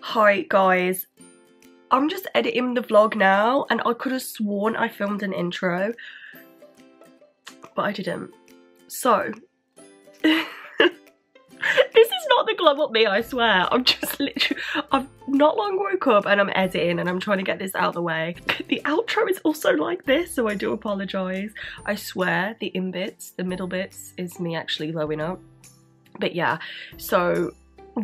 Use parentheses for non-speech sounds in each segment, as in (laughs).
Hi guys, I'm just editing the vlog now and I could have sworn I filmed an intro, but I didn't. So, (laughs) this is not the glow up me, I swear. I'm just literally, I've not long woke up and I'm editing and I'm trying to get this out of the way. (laughs) The outro is also like this, so I do apologise. I swear the in bits, the middle bits, is me actually glowing up. But yeah, so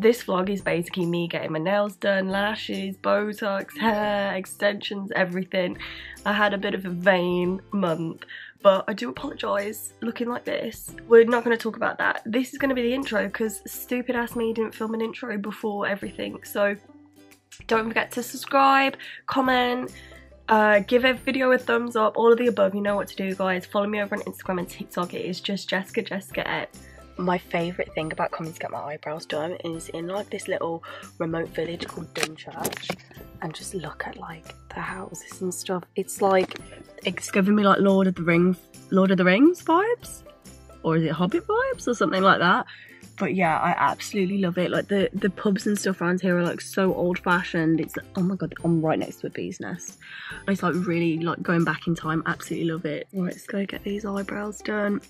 this vlog is basically me getting my nails done, lashes, Botox, hair, extensions, everything. I had a bit of a vain month, but I do apologise looking like this. We're not going to talk about that. This is going to be the intro because stupid ass me didn't film an intro before everything. So don't forget to subscribe, comment, uh, give a video a thumbs up, all of the above. You know what to do, guys. Follow me over on Instagram and TikTok. It is just Jessica Jessica Ed. My favourite thing about coming to get my eyebrows done is in like this little remote village called Dunchurch and just look at like the houses and stuff. It's like, it's giving me like Lord of the Rings, Lord of the Rings vibes? Or is it Hobbit vibes or something like that? but yeah i absolutely love it like the the pubs and stuff around here are like so old fashioned it's oh my god i'm right next to a bee's nest it's like really like going back in time absolutely love it right let's go get these eyebrows done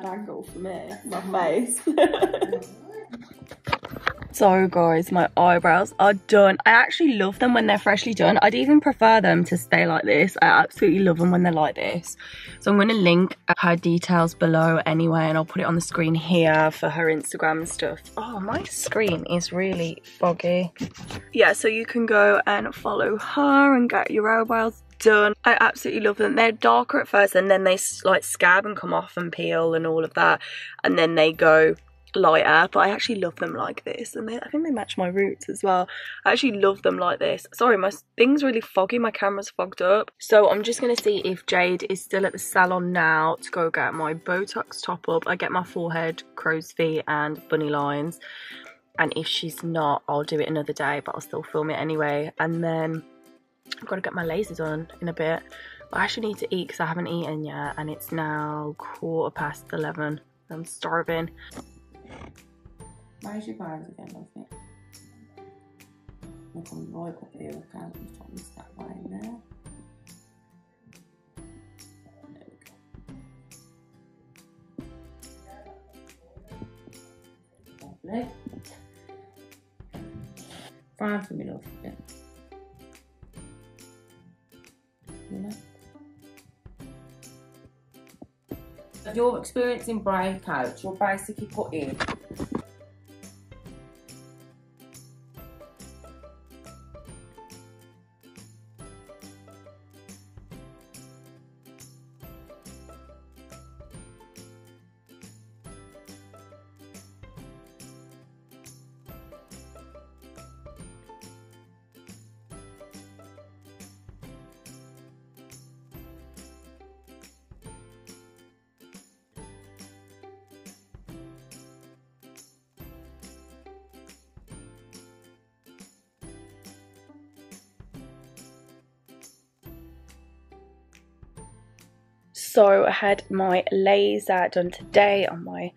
bad angle for me, my mm-hmm. face. (laughs) so guys, my eyebrows are done. I actually love them when they're freshly done. I'd even prefer them to stay like this. I absolutely love them when they're like this. So I'm going to link her details below anyway and I'll put it on the screen here for her Instagram and stuff. Oh, my screen is really foggy. Yeah, so you can go and follow her and get your eyebrows done. I absolutely love them. They're darker at first and then they like scab and come off and peel and all of that. And then they go lighter but I actually love them like this and they, I think they match my roots as well I actually love them like this sorry my thing's really foggy my camera's fogged up so I'm just gonna see if Jade is still at the salon now to go get my Botox top up I get my forehead crow's feet and bunny lines and if she's not I'll do it another day but I'll still film it anyway and then I've got to get my laser done in a bit. But I actually need to eat because I haven't eaten yet and it's now quarter past 11. I'm starving. Where's your bars again, love it? We'll come right up here, I can't just this that line there. Lovely. Fine for me, love. Yeah. If you're experiencing breakouts, you're basically putting So I had my laser done today on my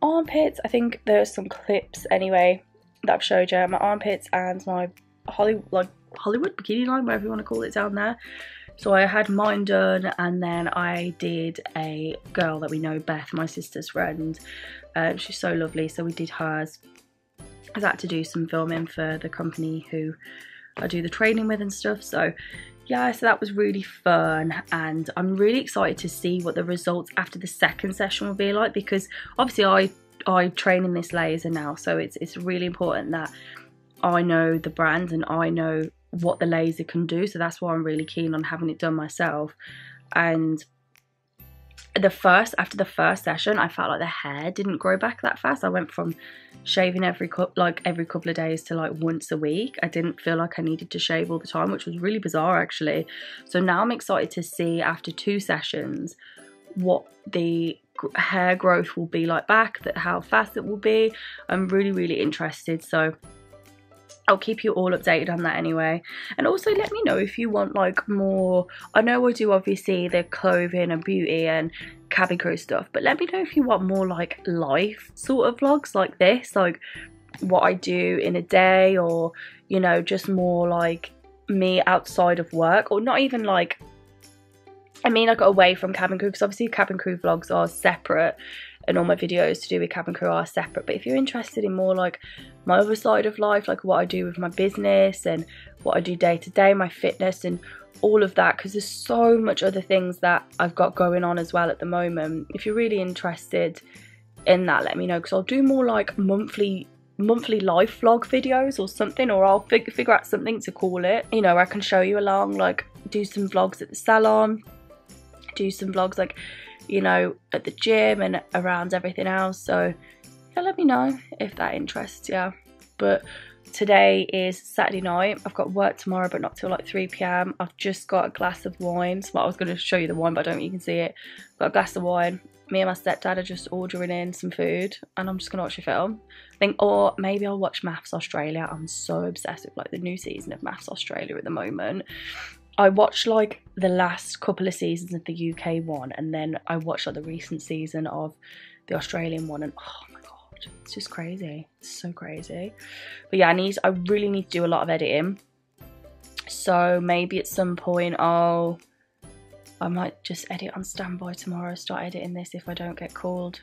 armpits. I think there's some clips anyway that I've showed you. My armpits and my Hollywood, like Hollywood bikini line, whatever you want to call it down there. So I had mine done and then I did a girl that we know, Beth, my sister's friend. Um, she's so lovely, so we did hers. I had to do some filming for the company who I do the training with and stuff. So yeah, so that was really fun and I'm really excited to see what the results after the second session will be like because obviously I I train in this laser now so it's it's really important that I know the brand and I know what the laser can do so that's why I'm really keen on having it done myself. And the first after the first session I felt like the hair didn't grow back that fast I went from shaving every like every couple of days to like once a week I didn't feel like I needed to shave all the time which was really bizarre actually so now I'm excited to see after two sessions what the hair growth will be like back, that how fast it will be. I'm really, really interested. So I'll keep you all updated on that anyway. And also let me know if you want like more, I know I do obviously the clothing and beauty and cabin crew stuff, but let me know if you want more like life sort of vlogs like this, like what I do in a day or, you know, just more like me outside of work or not even like I mean I got away from cabin crew because obviously cabin crew vlogs are separate and all my videos to do with cabin crew are separate but if you're interested in more like my other side of life like what I do with my business and what I do day to day my fitness and all of that because there's so much other things that I've got going on as well at the moment if you're really interested in that let me know because I'll do more like monthly monthly life vlog videos or something or I'll fig figure out something to call it. You know I can show you along like do some vlogs at the salon do some vlogs like you know at the gym and around everything else so yeah let me know if that interests you but today is Saturday night I've got work tomorrow but not till like 3 p.m. I've just got a glass of wine so I was going to show you the wine but I don't think you can see it got a glass of wine me and my stepdad are just ordering in some food and I'm just gonna watch a film. I think or maybe I'll watch MAFS Australia. I'm so obsessed with like the new season of MAFS Australia at the moment. I watched like the last couple of seasons of the UK one and then I watched like the recent season of the Australian one and oh my god, it's just crazy. It's so crazy. But yeah, I need I really need to do a lot of editing. So maybe at some point I'll I might just edit on standby tomorrow, start editing this if I don't get called.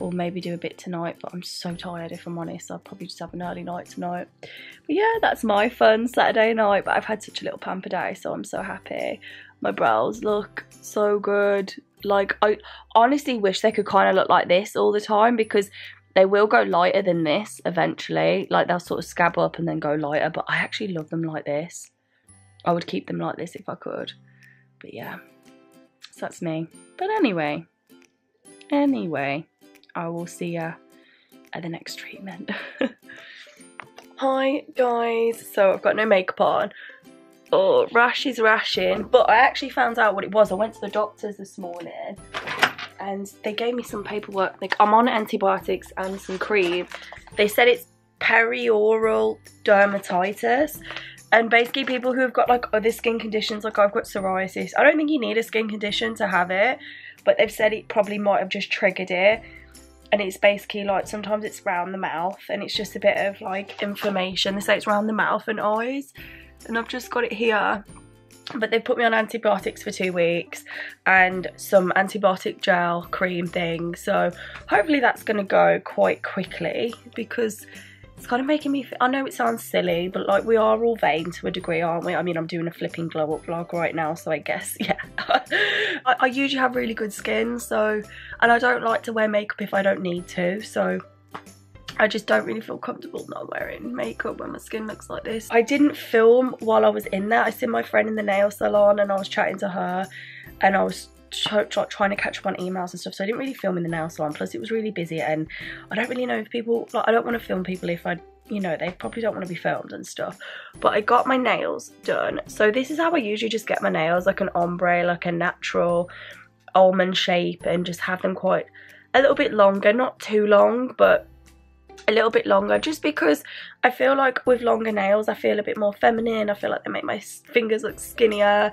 Or maybe do a bit tonight, but I'm so tired if I'm honest. I'll probably just have an early night tonight. But yeah, that's my fun Saturday night. But I've had such a little pamper day, so I'm so happy. My brows look so good. Like, I honestly wish they could kind of look like this all the time because they will go lighter than this eventually. Like, they'll sort of scab up and then go lighter. But I actually love them like this. I would keep them like this if I could. But yeah. So that's me. But anyway, anyway, I will see you at the next treatment. (laughs) Hi guys, so I've got no makeup on. Oh, rash is rashing, but I actually found out what it was. I went to the doctor's this morning and they gave me some paperwork. Like I'm on antibiotics and some cream. They said it's perioral dermatitis and basically people who have got like other skin conditions like I've got psoriasis I don't think you need a skin condition to have it but they've said it probably might have just triggered it and it's basically like sometimes it's around the mouth and it's just a bit of like inflammation. They say it's around the mouth and eyes and I've just got it here. But they've put me on antibiotics for two weeks and some antibiotic gel cream thing. So hopefully that's going to go quite quickly because it's kind of making me, I know it sounds silly, but like we are all vain to a degree, aren't we? I mean, I'm doing a flipping glow up vlog right now, so I guess, (laughs) yeah. I, I usually have really good skin, so, and I don't like to wear makeup if I don't need to, so I just don't really feel comfortable not wearing makeup when my skin looks like this. I didn't film while I was in there. I seen my friend in the nail salon and I was chatting to her and I was trying to catch up on emails and stuff so I didn't really film in the nail salon. Plus it was really busy and I don't really know if people like I don't want to film people if I you know they probably don't want to be filmed and stuff. But I got my nails done. So this is how I usually just get my nails like an ombre like a natural almond shape and just have them quite a little bit longer. Not too long but a little bit longer just because I feel like with longer nails I feel a bit more feminine. I feel like they make my fingers look skinnier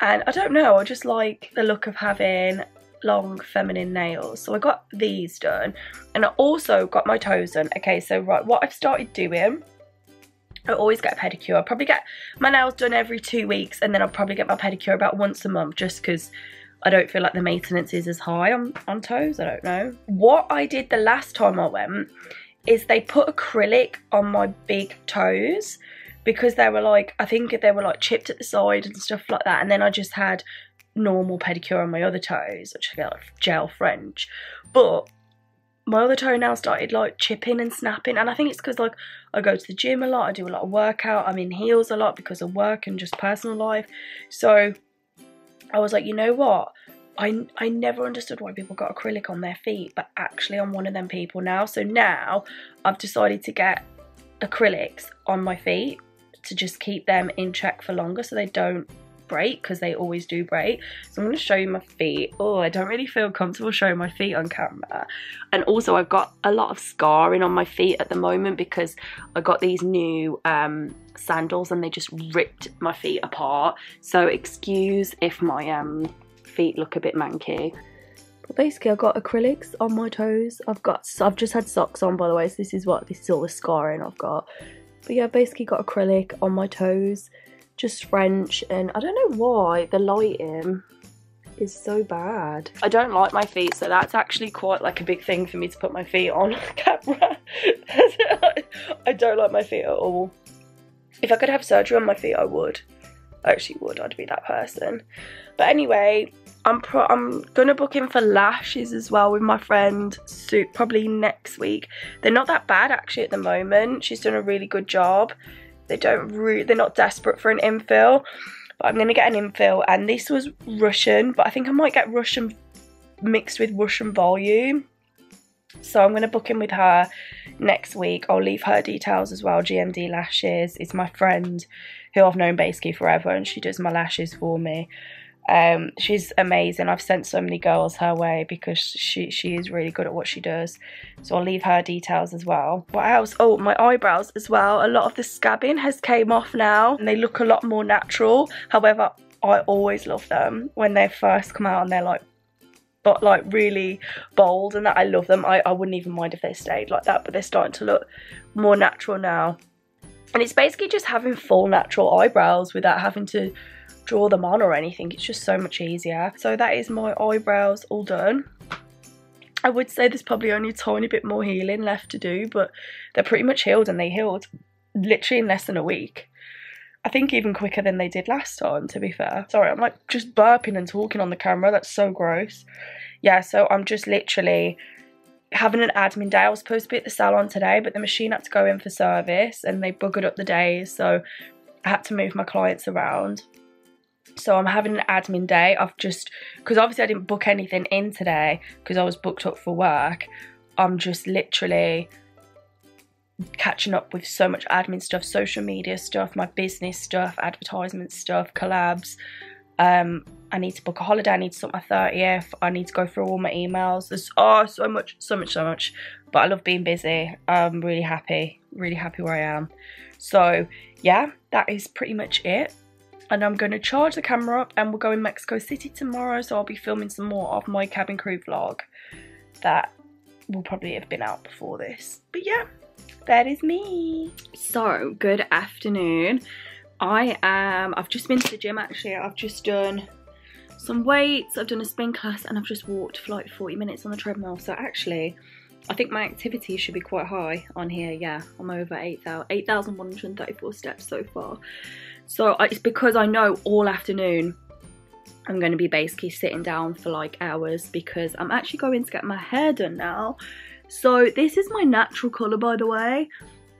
and I don't know I just like the look of having long feminine nails. So I got these done and I also got my toes done. Okay so right what I've started doing I always get a pedicure. I probably get my nails done every two weeks and then I'll probably get my pedicure about once a month just because I don't feel like the maintenance is as high on, on toes, I don't know. What I did the last time I went is they put acrylic on my big toes because they were like, I think they were like chipped at the side and stuff like that. And then I just had normal pedicure on my other toes, which I get like gel French. But my other toenail started like chipping and snapping. And I think it's because like I go to the gym a lot, I do a lot of workout, I'm in heels a lot because of work and just personal life. So I was like, you know what? I, I never understood why people got acrylic on their feet, but actually I'm one of them people now. So now I've decided to get acrylics on my feet to just keep them in check for longer so they don't break because they always do break. So I'm going to show you my feet. Oh, I don't really feel comfortable showing my feet on camera. And also I've got a lot of scarring on my feet at the moment because I got these new um, sandals and they just ripped my feet apart. So excuse if my um, feet look a bit manky. But basically, I've got acrylics on my toes. I've got, I've just had socks on, by the way. So this is what this is all the scarring I've got. But yeah, basically got acrylic on my toes, just French, and I don't know why the lighting is so bad. I don't like my feet, so that's actually quite like a big thing for me to put my feet on (laughs) camera. (laughs) I don't like my feet at all. If I could have surgery on my feet, I would. I actually would. I'd be that person. But anyway, I'm pro I'm gonna book in for lashes as well with my friend Sue probably next week. They're not that bad actually at the moment. She's done a really good job. They don't they're not desperate for an infill. But I'm gonna get an infill and this was Russian, but I think I might get Russian mixed with Russian volume. So I'm gonna book in with her next week. I'll leave her details as well. GMD Lashes is my friend who I've known basically forever and she does my lashes for me. Um, she's amazing. I've sent so many girls her way because she she is really good at what she does. So I'll leave her details as well. What else? Oh, my eyebrows as well. A lot of the scabbing has came off now and they look a lot more natural. However, I always love them when they first come out and they're like but like really bold and that I love them. I, I wouldn't even mind if they stayed like that, but they're starting to look more natural now. And it's basically just having full natural eyebrows without having to draw them on or anything. It's just so much easier. So that is my eyebrows all done. I would say there's probably only a tiny bit more healing left to do, but they're pretty much healed and they healed literally in less than a week. I think even quicker than they did last time, to be fair. Sorry, I'm like just burping and talking on the camera. That's so gross. Yeah, so I'm just literally having an admin day. I was supposed to be at the salon today, but the machine had to go in for service and they buggered up the days. So I had to move my clients around. So I'm having an admin day. I've just, because obviously I didn't book anything in today because I was booked up for work. I'm just literally catching up with so much admin stuff, social media stuff, my business stuff, advertisement stuff, collabs. Um, I need to book a holiday. I need to sort my 30th. I need to go through all my emails. There's oh so much, so much, so much. But I love being busy. I'm really happy, really happy where I am. So yeah, that is pretty much it and I'm going to charge the camera up and we'll go in Mexico City tomorrow so I'll be filming some more of my cabin crew vlog that will probably have been out before this. But yeah that is me. So good afternoon. I am I've just been to the gym actually. I've just done some weights I've done a spin class and I've just walked for like 40 minutes on the treadmill. So actually I think my activity should be quite high on here yeah I'm over 8,134 8, steps so far so it's because I know all afternoon I'm going to be basically sitting down for like hours because I'm actually going to get my hair done now. So this is my natural colour by the way.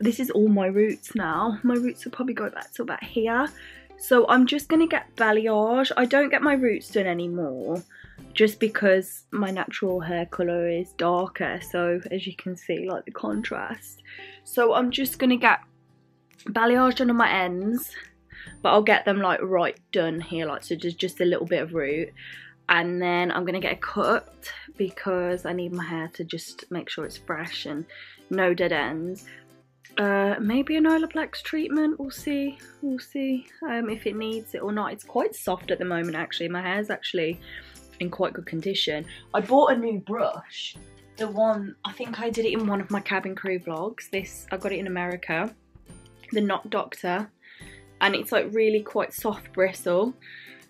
This is all my roots now. My roots will probably go back to about here. So I'm just going to get balayage. I don't get my roots done anymore just because my natural hair colour is darker. So as you can see like the contrast. So I'm just to get balayage done on my ends but I'll get them like right done here like so just just a little bit of root and then I'm gonna get it cut because I need my hair to just make sure it's fresh and no dead ends uh, maybe an Olaplex treatment we'll see we'll see um, if it needs it or not it's quite soft at the moment actually my hair's actually in quite good condition. I bought a new brush. The one I think I did it in one of my cabin crew vlogs. This I got it in America. The Knot Doctor. And it's like really quite soft bristle.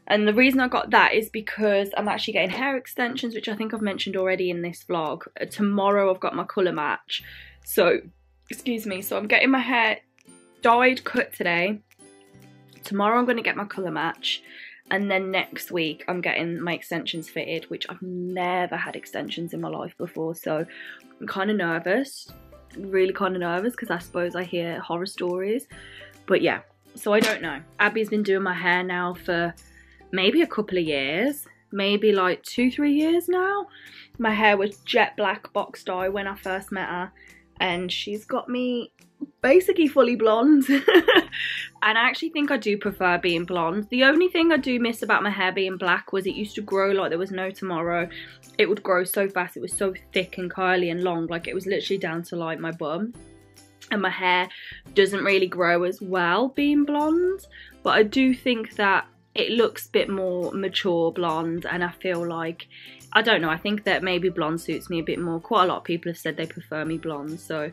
And the reason I got that is because I'm actually getting hair extensions which I think I've mentioned already in this vlog. Uh, tomorrow I've got my colour match. So excuse me. So I'm getting my hair dyed cut today. Tomorrow I'm going to get my colour match and then next week I'm getting my extensions fitted which I've never had extensions in my life before so I'm kind of nervous really kind of nervous because I suppose I hear horror stories but yeah so I don't know. Abbie's been doing my hair now for maybe a couple of years, maybe like two, three years now. My hair was jet black box dye when I first met her and she's got me basically fully blonde. (laughs) and I actually think I do prefer being blonde. The only thing I do miss about my hair being black was it used to grow like there was no tomorrow. It would grow so fast. It was so thick and curly and long. Like it was literally down to like my bum. And my hair doesn't really grow as well being blonde. But I do think that it looks a bit more mature blonde and I feel like I don't know I think that maybe blonde suits me a bit more quite a lot of people have said they prefer me blonde so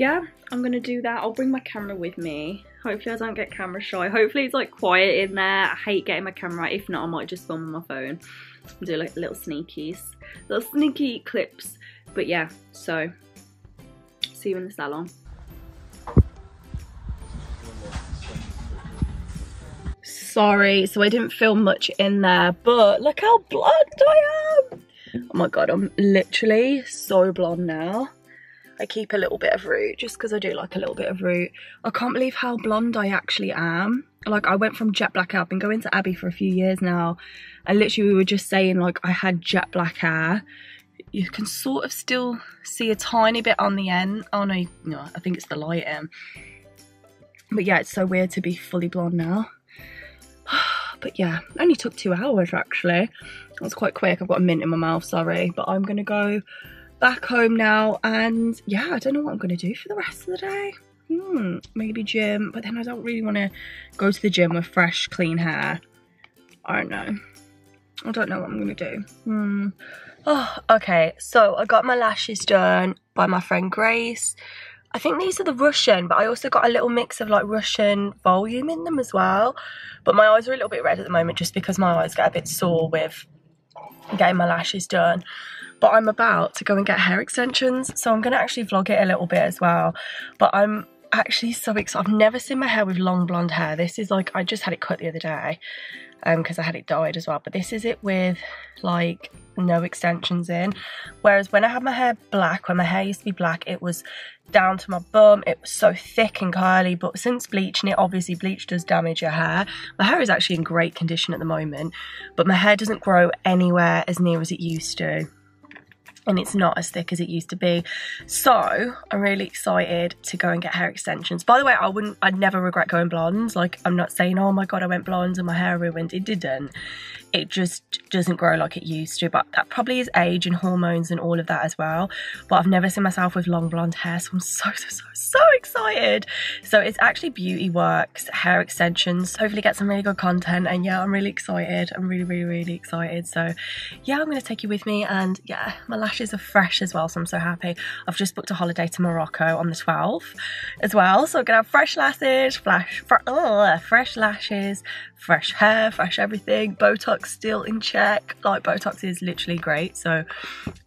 yeah, I'm gonna do that. I'll bring my camera with me. Hopefully I don't get camera shy. Hopefully it's like quiet in there. I hate getting my camera If not, I might just film on my phone and do like little sneakies. Little sneaky clips. But yeah, so see you in the salon. Sorry, so I didn't film much in there, but look how blonde I am. Oh my god, I'm literally so blonde now. I keep a little bit of root just because I do like a little bit of root. I can't believe how blonde I actually am. Like I went from jet black hair. I've been going to Abbie for a few years now. And literally we were just saying like I had jet black hair. You can sort of still see a tiny bit on the end. Oh no, no, I think it's the lighting. Um. But yeah, it's so weird to be fully blonde now. (sighs) but yeah, only took two hours actually. It was quite quick. I've got a mint in my mouth, sorry. But I'm gonna go back home now and yeah, I don't know what I'm to do for the rest of the day. Hmm, maybe gym, but then I don't really want to go to the gym with fresh, clean hair. I don't know. I don't know what I'm to do. Hmm. Oh, okay. So I got my lashes done by my friend Grace. I think these are the Russian, but I also got a little mix of like Russian volume in them as well. But my eyes are a little bit red at the moment just because my eyes get a bit sore with getting my lashes done but I'm about to go and get hair extensions. So I'm going to actually vlog it a little bit as well. But I'm actually so excited. I've never seen my hair with long blonde hair. This is like, I just had it cut the other day because um, I had it dyed as well. But this is it with like no extensions in. Whereas when I had my hair black, when my hair used to be black, it was down to my bum. It was so thick and curly. But since bleaching it, obviously bleach does damage your hair. My hair is actually in great condition at the moment. But my hair doesn't grow anywhere as near as it used to and it's not as thick as it used to be. So I'm really excited to go and get hair extensions. By the way, I wouldn't, I'd never regret going blonde. Like I'm not saying, oh my God, I went blonde and my hair ruined. It didn't. It just doesn't grow like it used to, but that probably is age and hormones and all of that as well. But I've never seen myself with long blonde hair, so I'm so, so, so, so excited. So it's actually Beauty Works hair extensions. Hopefully get some really good content. And yeah, I'm really excited. I'm really, really, really excited. So yeah, I'm going to take you with me and yeah, my lashes are fresh as well, so I'm so happy. I've just booked a holiday to Morocco on the 12th as well, so I'm gonna have fresh lashes, flash, fr oh, fresh lashes, fresh hair, fresh everything, Botox still in check. Like Botox is literally great, so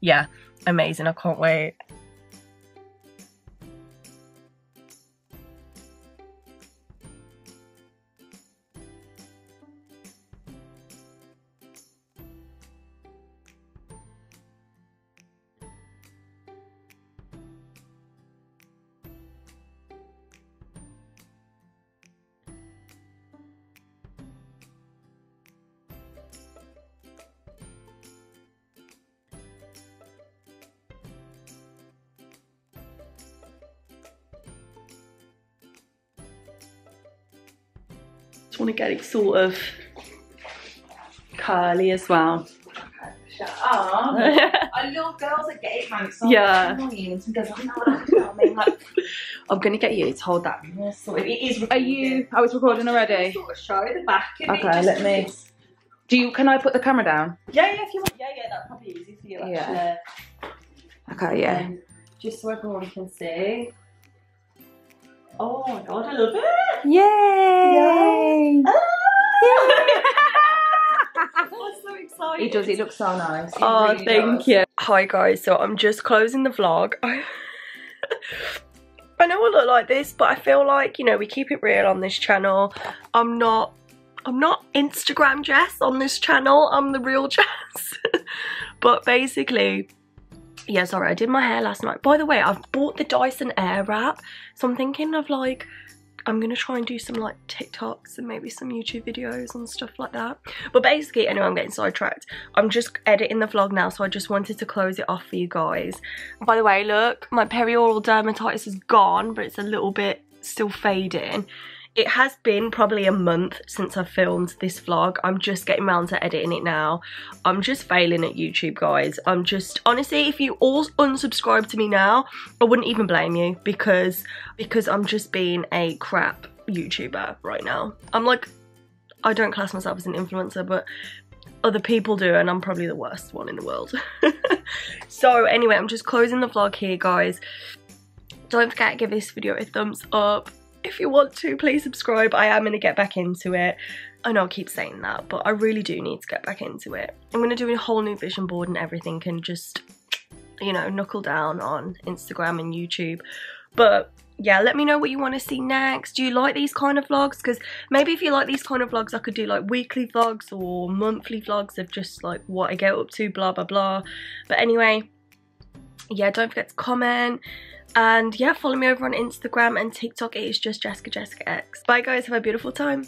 yeah, amazing. I can't wait. Just want to get it sort of curly as well. Shut up. (laughs) I love girls that get it, man. So Yeah. annoying. Some girls like, no, I don't know. I mean, like, I'm gonna get you to hold that. so it is Are you, I was recording already? Sort of show the back Okay, let me- Do you, can I put the camera down? Yeah, yeah, if you want. Yeah, yeah, that's probably easy for you, actually. Yeah. Okay, yeah. Um, just so everyone can see. Oh my god, I love it! Yay! I'm so excited. He does, it looks so nice. It Oh, really thank does. you. Hi guys, so I'm just closing the vlog. (laughs) I know I look like this, but I feel like, you know, we keep it real on this channel. I'm not, I'm not Instagram Jess on this channel. I'm the real (laughs) Jess. but basically, yeah, sorry, I did my hair last night. By the way, I've bought the Dyson Airwrap. So I'm thinking of like I'm gonna try and do some like TikToks and maybe some YouTube videos and stuff like that. But basically, anyway, I'm getting sidetracked. I'm just editing the vlog now, so I just wanted to close it off for you guys. By the way, look, my perioral dermatitis is gone, but it's a little bit still fading. It has been probably a month since I filmed this vlog. I'm just getting around to editing it now. I'm just failing at YouTube, guys. I'm just, honestly, if you all unsubscribe to me now, I wouldn't even blame you because, because I'm just being a crap YouTuber right now. I'm like, I don't class myself as an influencer, but other people do and I'm probably the worst one in the world. (laughs) so anyway, I'm just closing the vlog here, guys. Don't forget to give this video a thumbs up if you want to, please subscribe. I am going to get back into it. I know I keep saying that, but I really do need to get back into it. I'm going to do a whole new vision board and everything and just, you know, knuckle down on Instagram and YouTube. But yeah, let me know what you want to see next. Do you like these kind of vlogs? Because maybe if you like these kind of vlogs, I could do like weekly vlogs or monthly vlogs of just like what I get up to, blah, blah, blah. But anyway, yeah, don't forget to comment. And yeah, follow me over on Instagram and TikTok. It is just Jessica Jessica X. Bye guys, have a beautiful time.